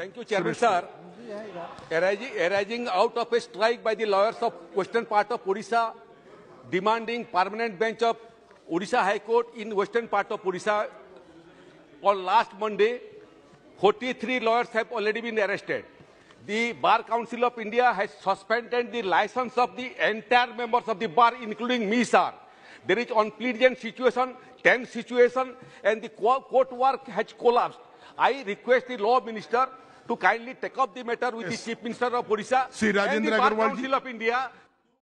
Thank you, Chairman, sir. Arising, out of a strike by the lawyers of western part of Odisha, demanding permanent bench of Odisha High Court in western part of Odisha, on last Monday, 43 lawyers have already been arrested. The Bar Council of India has suspended the license of the entire members of the bar, including me, sir. There is an unpleasant situation, tense situation, and the court work has collapsed. I request the law minister to kindly take up the matter with the chief minister of Odisha Sri and the Rajendra Agarwal. Council of India